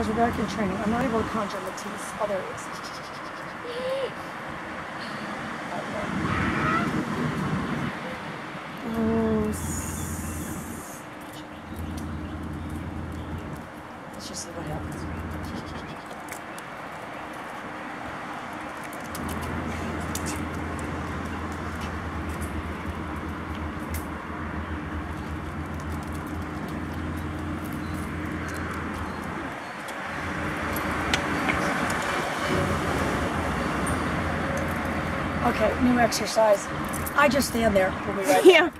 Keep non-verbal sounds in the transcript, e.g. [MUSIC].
Because we're back in training. I'm not able to conjure Matisse. Oh, there it is. Oh, Let's just see what happens. Okay, new exercise. I just stand there. We'll right [LAUGHS] back. yeah.